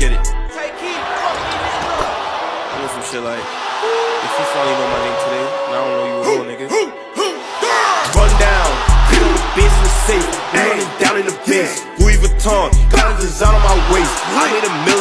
get it. Take heed, fucking some shit like, if you finally know my name today, and I don't know you at all, nigga. Run down, pit on the bench in the safe, running down in the bench. Louis Vuitton, got a design on my waist. I made a million.